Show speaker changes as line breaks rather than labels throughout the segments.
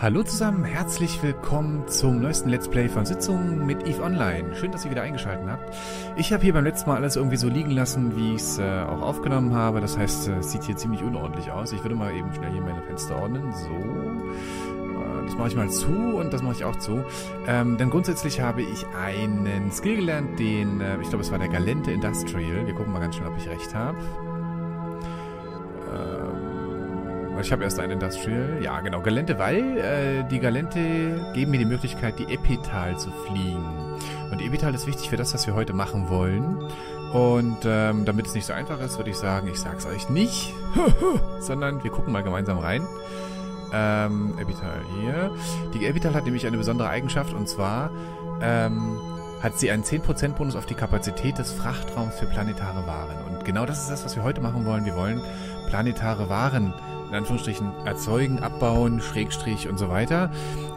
Hallo zusammen, herzlich willkommen zum neuesten Let's Play von Sitzungen mit EVE Online. Schön, dass ihr wieder eingeschaltet habt. Ich habe hier beim letzten Mal alles irgendwie so liegen lassen, wie ich es äh, auch aufgenommen habe. Das heißt, es sieht hier ziemlich unordentlich aus. Ich würde mal eben schnell hier meine Fenster ordnen. So. Äh, das mache ich mal zu und das mache ich auch zu. Ähm, denn grundsätzlich habe ich einen Skill gelernt, den, äh, ich glaube, es war der Galente Industrial. Wir gucken mal ganz schnell, ob ich recht habe. Ich habe erst ein Industrial. Ja, genau. Galente, weil äh, die Galente geben mir die Möglichkeit, die Epital zu fliegen. Und Epital ist wichtig für das, was wir heute machen wollen. Und ähm, damit es nicht so einfach ist, würde ich sagen, ich sag's euch nicht, sondern wir gucken mal gemeinsam rein. Ähm, Epital hier. Die Epital hat nämlich eine besondere Eigenschaft und zwar ähm, hat sie einen 10% Bonus auf die Kapazität des Frachtraums für planetare Waren. Und genau das ist das, was wir heute machen wollen. Wir wollen planetare Waren in Anführungsstrichen erzeugen, abbauen, Schrägstrich und so weiter.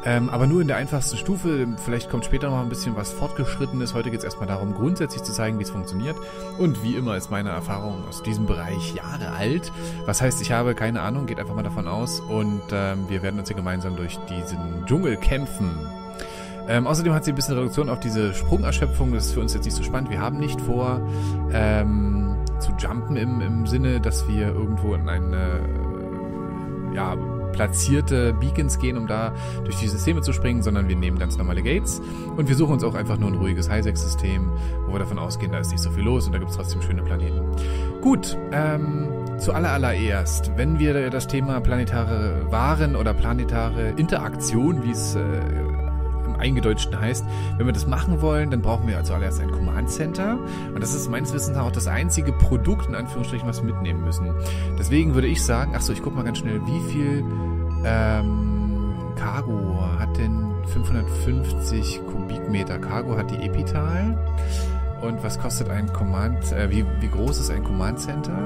Ähm, aber nur in der einfachsten Stufe. Vielleicht kommt später noch ein bisschen was Fortgeschrittenes. Heute geht es erstmal darum, grundsätzlich zu zeigen, wie es funktioniert. Und wie immer ist meine Erfahrung aus diesem Bereich Jahre alt. Was heißt, ich habe keine Ahnung, geht einfach mal davon aus. Und ähm, wir werden uns hier gemeinsam durch diesen Dschungel kämpfen. Ähm, außerdem hat sie ein bisschen Reduktion auf diese Sprungerschöpfung. Das ist für uns jetzt nicht so spannend. Wir haben nicht vor, ähm, zu jumpen im, im Sinne, dass wir irgendwo in eine ja, platzierte Beacons gehen, um da durch die Systeme zu springen, sondern wir nehmen ganz normale Gates und wir suchen uns auch einfach nur ein ruhiges Highsec-System, wo wir davon ausgehen, da ist nicht so viel los und da gibt es trotzdem schöne Planeten. Gut, ähm, zu allererst, wenn wir das Thema planetare Waren oder planetare Interaktion, wie es äh, Eingedeutschten heißt. Wenn wir das machen wollen, dann brauchen wir also allererst ein Command Center. Und das ist meines Wissens auch das einzige Produkt, in Anführungsstrichen, was wir mitnehmen müssen. Deswegen würde ich sagen, achso, ich gucke mal ganz schnell, wie viel ähm, Cargo hat denn 550 Kubikmeter Cargo hat die Epital? Und was kostet ein Command, äh, wie, wie groß ist ein Command Center?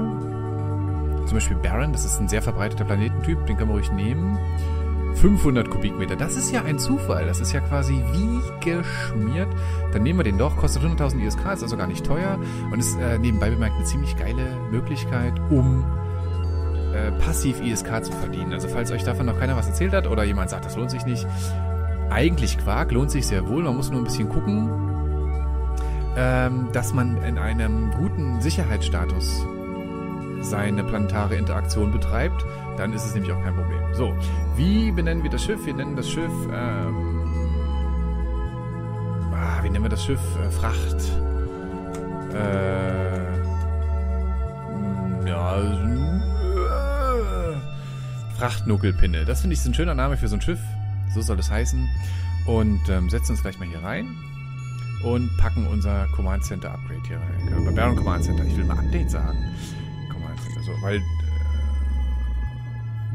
Zum Beispiel Baron, das ist ein sehr verbreiteter Planetentyp, den kann man ruhig nehmen. 500 Kubikmeter. Das ist ja ein Zufall. Das ist ja quasi wie geschmiert. Dann nehmen wir den doch. Kostet 100.000 ISK, ist also gar nicht teuer. Und ist äh, nebenbei bemerkt eine ziemlich geile Möglichkeit, um äh, passiv ISK zu verdienen. Also falls euch davon noch keiner was erzählt hat oder jemand sagt, das lohnt sich nicht. Eigentlich Quark, lohnt sich sehr wohl. Man muss nur ein bisschen gucken, ähm, dass man in einem guten Sicherheitsstatus seine planetare Interaktion betreibt, dann ist es nämlich auch kein Problem. So, wie benennen wir das Schiff? Wir nennen das Schiff, ähm, ah, wie nennen wir das Schiff? Äh, Fracht. Äh, ja, äh, Frachtnuckelpinne. Das finde ich ein schöner Name für so ein Schiff. So soll es heißen. Und ähm, setzen uns gleich mal hier rein und packen unser Command Center Upgrade hier rein. Bei Baron Command Center. Ich will mal Update sagen. Command Center. So, weil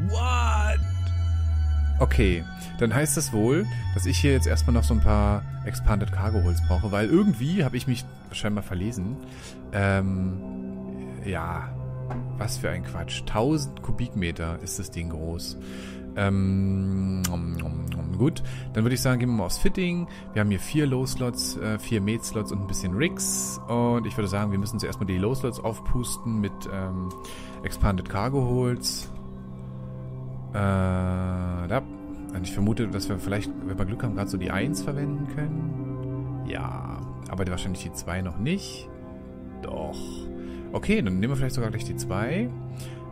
What? Okay, dann heißt das wohl, dass ich hier jetzt erstmal noch so ein paar Expanded Cargo Holz brauche, weil irgendwie habe ich mich scheinbar verlesen. Ähm, ja, was für ein Quatsch. 1000 Kubikmeter ist das Ding groß. Ähm, gut, dann würde ich sagen, gehen wir mal aufs Fitting. Wir haben hier vier Low-Slots, äh, vier Mate-Slots und ein bisschen Rigs. Und ich würde sagen, wir müssen zuerst mal die Low-Slots aufpusten mit ähm, Expanded Cargo Holz. Äh, da. Und ich vermute, dass wir vielleicht, wenn wir Glück haben, gerade so die 1 verwenden können. Ja, aber wahrscheinlich die 2 noch nicht. Doch. Okay, dann nehmen wir vielleicht sogar gleich die 2.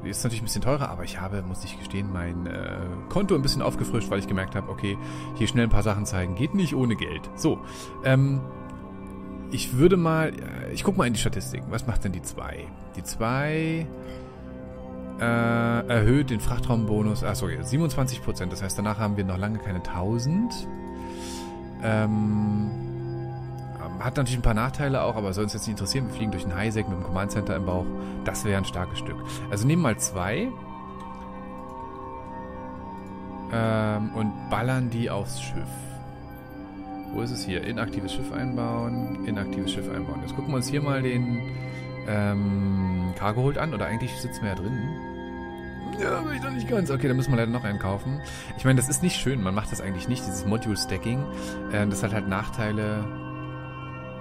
Die ist natürlich ein bisschen teurer, aber ich habe, muss ich gestehen, mein äh, Konto ein bisschen aufgefrischt, weil ich gemerkt habe, okay, hier schnell ein paar Sachen zeigen, geht nicht ohne Geld. So, ähm, ich würde mal, äh, ich gucke mal in die Statistiken. Was macht denn die 2? Die 2 äh, erhöht den Frachtraumbonus. Achso, 27%. Das heißt, danach haben wir noch lange keine 1000. Ähm, hat natürlich ein paar Nachteile auch, aber soll uns jetzt nicht interessieren. Wir fliegen durch ein Highsec mit dem Command Center im Bauch. Das wäre ein starkes Stück. Also nehmen mal zwei. Ähm, und ballern die aufs Schiff. Wo ist es hier? Inaktives Schiff einbauen. Inaktives Schiff einbauen. Jetzt gucken wir uns hier mal den ähm, Cargo holt an. Oder eigentlich sitzen wir ja drin. Ja, aber ich noch nicht ganz. Okay, dann müssen wir leider noch einen kaufen. Ich meine, das ist nicht schön. Man macht das eigentlich nicht, dieses Module-Stacking. Ähm, das hat halt Nachteile.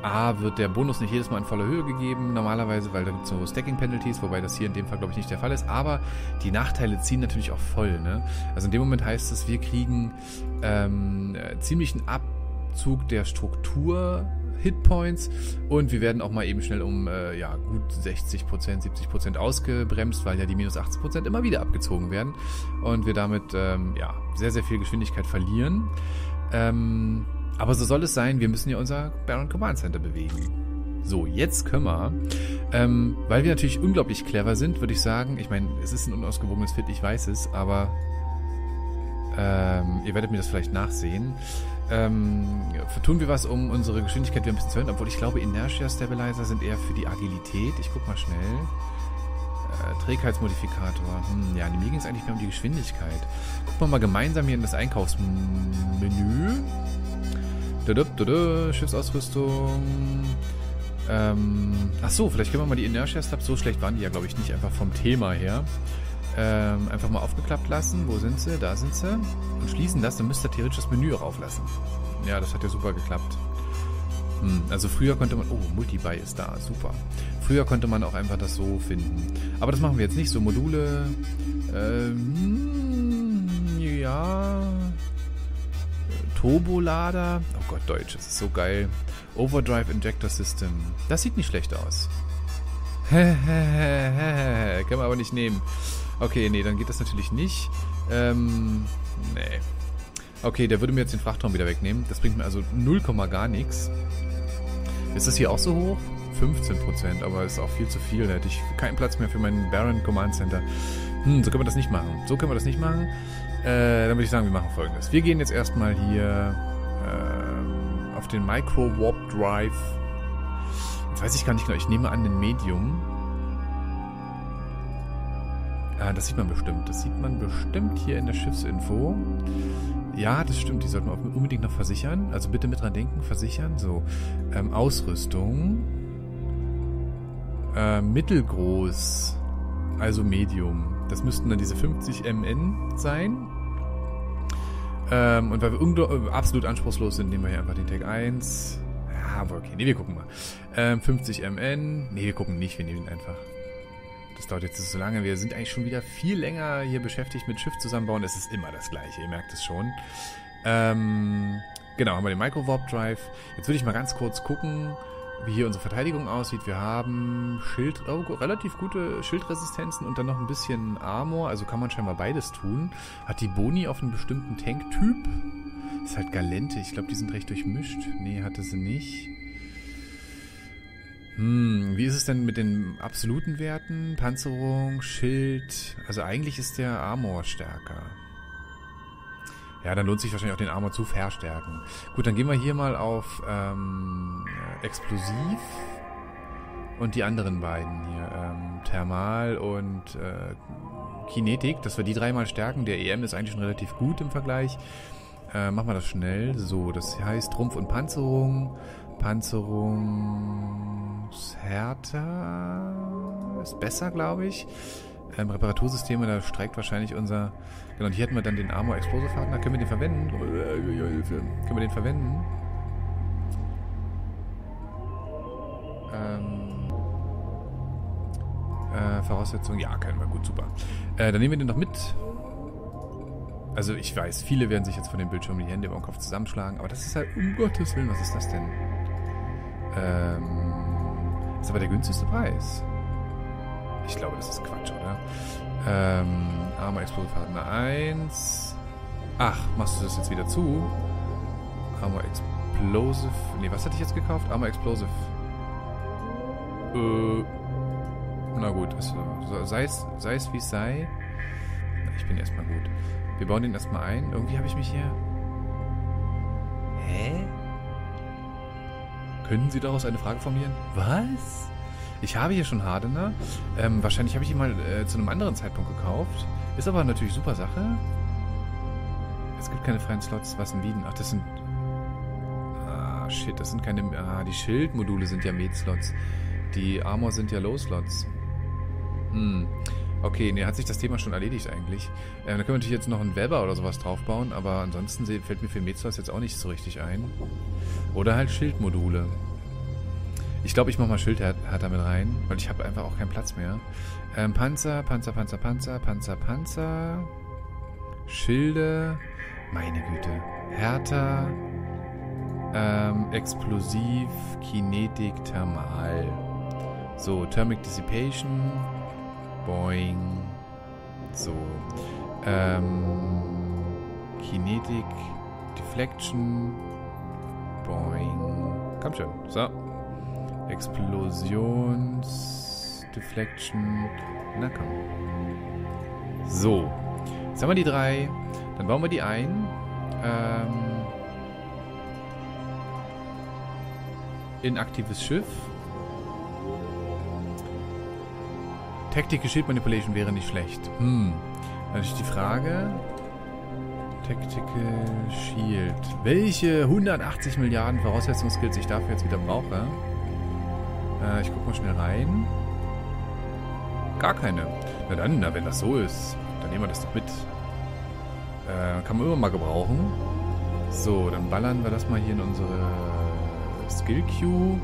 A, wird der Bonus nicht jedes Mal in voller Höhe gegeben, normalerweise, weil da gibt es so Stacking-Penalties, wobei das hier in dem Fall, glaube ich, nicht der Fall ist. Aber die Nachteile ziehen natürlich auch voll. Ne? Also in dem Moment heißt es, wir kriegen ähm, ziemlichen Abzug der Struktur Hitpoints und wir werden auch mal eben schnell um äh, ja, gut 60%, 70% ausgebremst, weil ja die minus 18% immer wieder abgezogen werden und wir damit ähm, ja, sehr, sehr viel Geschwindigkeit verlieren. Ähm, aber so soll es sein, wir müssen ja unser Baron Command Center bewegen. So, jetzt können wir, ähm, weil wir natürlich unglaublich clever sind, würde ich sagen, ich meine, es ist ein unausgewogenes Fit, ich weiß es, aber ähm, ihr werdet mir das vielleicht nachsehen. Ähm, tun wir was, um unsere Geschwindigkeit wieder ein bisschen zu erhöhen, obwohl ich glaube, Inertia Stabilizer sind eher für die Agilität. Ich guck mal schnell. Äh, Trägheitsmodifikator. Hm, ja, mir ging es eigentlich mehr um die Geschwindigkeit. Gucken wir mal gemeinsam hier in das Einkaufsmenü. Schiffsausrüstung. Ähm, ach so, vielleicht können wir mal die Inertia Stabs, so schlecht waren die ja, glaube ich, nicht einfach vom Thema her. Ähm, einfach mal aufgeklappt lassen. Wo sind sie? Da sind sie. Und schließen das, dann müsst ihr theoretisch das Menü auch auflassen. Ja, das hat ja super geklappt. Hm, also früher konnte man... Oh, Multibuy ist da. Super. Früher konnte man auch einfach das so finden. Aber das machen wir jetzt nicht. So Module... Ähm, ja... Turbolader. Oh Gott, Deutsch, das ist so geil. Overdrive Injector System. Das sieht nicht schlecht aus. Können wir aber nicht nehmen. Okay, nee, dann geht das natürlich nicht. Ähm, nee. Okay, der würde mir jetzt den Frachtraum wieder wegnehmen. Das bringt mir also 0, gar nichts. Ist das hier auch so hoch? 15%, aber ist auch viel zu viel. Da hätte ich keinen Platz mehr für meinen Baron Command Center. Hm, so können wir das nicht machen. So können wir das nicht machen. Äh, dann würde ich sagen, wir machen folgendes. Wir gehen jetzt erstmal hier äh, auf den Micro Warp Drive. Jetzt weiß ich gar nicht genau. Ich nehme an den Medium. Ah, das sieht man bestimmt. Das sieht man bestimmt hier in der Schiffsinfo. Ja, das stimmt. Die sollten wir unbedingt noch versichern. Also bitte mit dran denken, versichern. So, ähm, Ausrüstung. Äh, mittelgroß. Also Medium. Das müssten dann diese 50 MN sein. Ähm, und weil wir äh, absolut anspruchslos sind, nehmen wir hier einfach den Tag 1. Ja, aber okay. Nee, wir gucken mal. Ähm, 50 MN. Nee, wir gucken nicht. Wir nehmen ihn einfach. Das dauert jetzt so lange. Wir sind eigentlich schon wieder viel länger hier beschäftigt mit Schiff zusammenbauen. Es ist immer das gleiche, ihr merkt es schon. Ähm, genau, haben wir den Micro Warp Drive. Jetzt würde ich mal ganz kurz gucken, wie hier unsere Verteidigung aussieht. Wir haben Schild, oh, relativ gute Schildresistenzen und dann noch ein bisschen Armor. Also kann man scheinbar beides tun. Hat die Boni auf einen bestimmten Tanktyp? Ist halt Galente. Ich glaube, die sind recht durchmischt. Nee, hatte sie nicht. Hm, wie ist es denn mit den absoluten Werten? Panzerung, Schild. Also eigentlich ist der Armor stärker. Ja, dann lohnt sich wahrscheinlich auch den Armor zu verstärken. Gut, dann gehen wir hier mal auf ähm, Explosiv. Und die anderen beiden hier. Ähm, Thermal und äh, Kinetik. Dass wir die dreimal stärken. Der EM ist eigentlich schon relativ gut im Vergleich. Äh, machen wir das schnell. So, das heißt Trumpf und Panzerung. Panzerung härter ist besser, glaube ich. Ähm, Reparatursysteme, da streikt wahrscheinlich unser... Genau, hier hätten wir dann den Armor Explosive Partner. Können wir den verwenden? Können wir den verwenden? Ähm, äh, Voraussetzungen? Ja, können wir. Gut, super. Äh, dann nehmen wir den noch mit. Also ich weiß, viele werden sich jetzt von dem Bildschirm die Hände über den Kopf zusammenschlagen, aber das ist halt, um Gottes Willen, was ist das denn? Ähm, ist aber der günstigste Preis. Ich glaube, das ist Quatsch, oder? Ähm, Armor Explosive Partner 1. Ach, machst du das jetzt wieder zu? Armor Explosive. Nee, was hatte ich jetzt gekauft? Armor Explosive. Äh. Na gut, es, sei es, sei es wie es sei. Ich bin erstmal gut. Wir bauen den erstmal ein. Irgendwie habe ich mich hier. Hä? Können Sie daraus eine Frage formulieren? Was? Ich habe hier schon Hardener. Ähm, wahrscheinlich habe ich ihn mal äh, zu einem anderen Zeitpunkt gekauft. Ist aber natürlich super Sache. Es gibt keine freien Slots. Was denn bieten? Ach, das sind... Ah, shit, das sind keine... Ah, die Schildmodule sind ja Med-Slots. Die Armor sind ja Low-Slots. Hm. Okay, ne, hat sich das Thema schon erledigt eigentlich. Ähm, da können wir natürlich jetzt noch einen Weber oder sowas draufbauen, aber ansonsten fällt mir für Metzos jetzt auch nicht so richtig ein. Oder halt Schildmodule. Ich glaube, ich mache mal Schildhärter mit rein, weil ich habe einfach auch keinen Platz mehr. Ähm, Panzer, Panzer, Panzer, Panzer, Panzer, Panzer. Schilde. Meine Güte. Härter. Ähm, explosiv, Kinetik, Thermal. So, Thermic Dissipation. Boing. So. Ähm, Kinetik, Deflection. Boing. Komm schon. So. Explosions, Deflection. Na komm. So. Jetzt haben wir die drei. Dann bauen wir die ein. Ähm, inaktives Schiff. Tactical Shield Manipulation wäre nicht schlecht. Hm. Natürlich die Frage. Tactical Shield. Welche 180 Milliarden Voraussetzungsskills ich dafür jetzt wieder brauche? Äh, ich guck mal schnell rein. Gar keine. Na dann, na, wenn das so ist, dann nehmen wir das doch mit. Äh, kann man immer mal gebrauchen. So, dann ballern wir das mal hier in unsere Skill Queue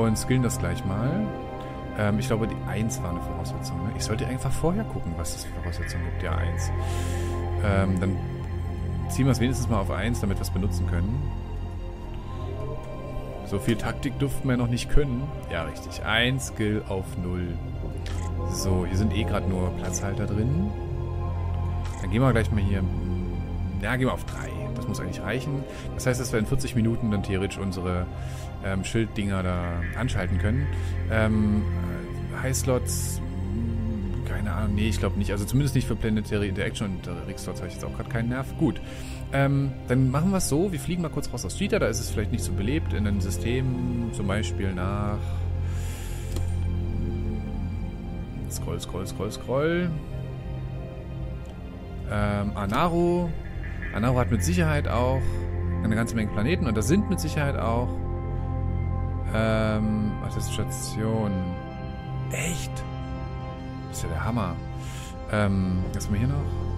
und skillen das gleich mal. Ähm, ich glaube, die 1 war eine Voraussetzung. Ne? Ich sollte einfach vorher gucken, was es für Voraussetzungen gibt. Ja, 1. Ähm, dann ziehen wir es wenigstens mal auf 1, damit wir es benutzen können. So viel Taktik dürften wir noch nicht können. Ja, richtig. Ein Skill auf 0. So, hier sind eh gerade nur Platzhalter drin. Dann gehen wir gleich mal hier... Ja, gehen wir auf 3. Das muss eigentlich reichen. Das heißt, dass wir in 40 Minuten dann theoretisch unsere ähm, Schilddinger da anschalten können. Ähm, Highslots keine Ahnung, nee, ich glaube nicht. Also zumindest nicht für Planetary Interaction und äh, habe ich jetzt auch gerade keinen Nerv. Gut. Ähm, dann machen wir es so, wir fliegen mal kurz raus aus Cheetah, da ist es vielleicht nicht so belebt, in ein System zum Beispiel nach... Scroll, scroll, scroll, scroll. Ähm, Anaro. Anaro hat mit Sicherheit auch eine ganze Menge Planeten und da sind mit Sicherheit auch ähm, Station? Echt? Das ist ja der Hammer. Ähm, was haben wir hier noch?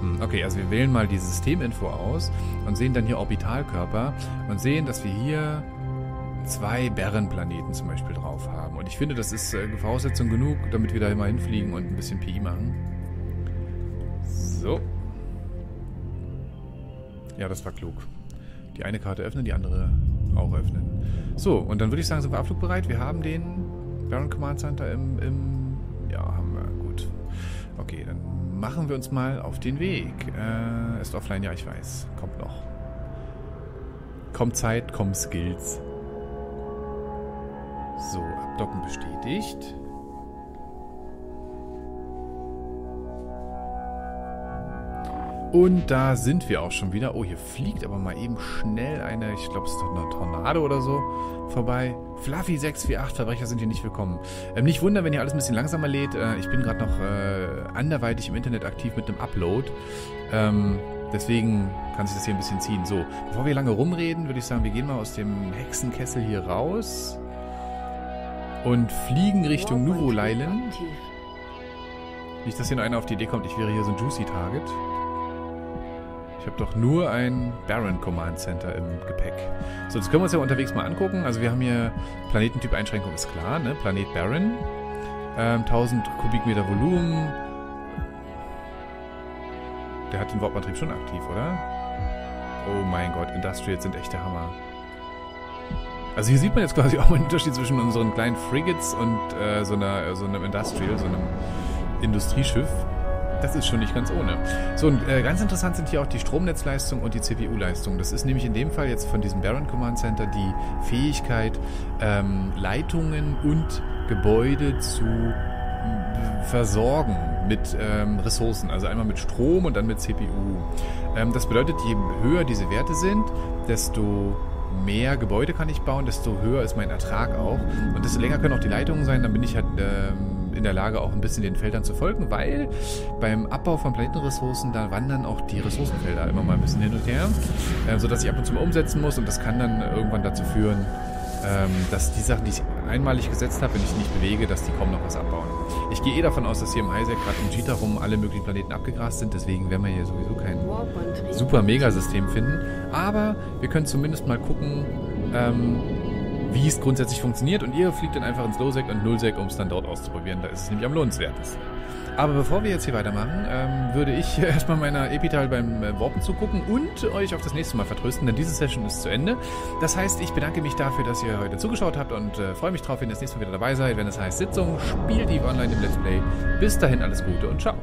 Hm, okay, also wir wählen mal die Systeminfo aus und sehen dann hier Orbitalkörper und sehen, dass wir hier zwei Bärenplaneten zum Beispiel drauf haben. Und ich finde, das ist äh, Voraussetzung genug, damit wir da immer hinfliegen und ein bisschen PI machen. So. Ja, das war klug. Die eine Karte öffnen, die andere auch öffnen. So, und dann würde ich sagen, sind wir abflugbereit. Wir haben den Baron Command Center im, im... Ja, haben wir. Gut. Okay, dann machen wir uns mal auf den Weg. Äh, ist offline? Ja, ich weiß. Kommt noch. Kommt Zeit, kommen Skills. So, abdocken bestätigt. Und da sind wir auch schon wieder. Oh, hier fliegt aber mal eben schnell eine, ich glaube, es ist doch eine Tornado oder so, vorbei. Fluffy 648, Verbrecher sind hier nicht willkommen. Ähm, nicht wundern, wenn hier alles ein bisschen langsamer lädt. Äh, ich bin gerade noch äh, anderweitig im Internet aktiv mit einem Upload. Ähm, deswegen kann sich das hier ein bisschen ziehen. So, bevor wir lange rumreden, würde ich sagen, wir gehen mal aus dem Hexenkessel hier raus und fliegen Richtung Nuvoleilen. Nicht, dass hier noch einer auf die Idee kommt, ich wäre hier so ein Juicy Target. Habe doch nur ein Baron Command Center im Gepäck. So, das können wir uns ja unterwegs mal angucken. Also wir haben hier Planetentyp-Einschränkung, ist klar, ne? Planet Baron. Ähm, 1000 Kubikmeter Volumen. Der hat den Warp-Antrieb schon aktiv, oder? Oh mein Gott, Industrials sind echt der Hammer. Also hier sieht man jetzt quasi auch mal den Unterschied zwischen unseren kleinen Frigates und äh, so, einer, so einem Industrial, so einem Industrieschiff. Das ist schon nicht ganz ohne. So, und äh, ganz interessant sind hier auch die Stromnetzleistung und die CPU-Leistung. Das ist nämlich in dem Fall jetzt von diesem Baron Command Center die Fähigkeit, ähm, Leitungen und Gebäude zu versorgen mit ähm, Ressourcen. Also einmal mit Strom und dann mit CPU. Ähm, das bedeutet, je höher diese Werte sind, desto mehr Gebäude kann ich bauen, desto höher ist mein Ertrag auch. Und desto länger können auch die Leitungen sein, dann bin ich halt... Ähm, in der Lage, auch ein bisschen den Feldern zu folgen, weil beim Abbau von Planetenressourcen, da wandern auch die Ressourcenfelder immer mal ein bisschen hin und her, äh, sodass ich ab und zu mal umsetzen muss und das kann dann irgendwann dazu führen, ähm, dass die Sachen, die ich einmalig gesetzt habe, wenn ich nicht bewege, dass die kaum noch was abbauen. Ich gehe eh davon aus, dass hier im Highsec gerade im Cheetah rum alle möglichen Planeten abgegrast sind, deswegen werden wir hier sowieso kein super Megasystem finden. Aber wir können zumindest mal gucken, ähm, wie es grundsätzlich funktioniert. Und ihr fliegt dann einfach ins Lowsec und Nullsec, um es dann dort auszuprobieren. Da ist es nämlich am lohnenswertesten. Aber bevor wir jetzt hier weitermachen, ähm, würde ich erstmal meiner Epital beim äh, Warpen zugucken und euch auf das nächste Mal vertrösten, denn diese Session ist zu Ende. Das heißt, ich bedanke mich dafür, dass ihr heute zugeschaut habt und äh, freue mich drauf, wenn ihr das nächste Mal wieder dabei seid, wenn es heißt Sitzung, spielt Eve Online im Let's Play. Bis dahin alles Gute und ciao.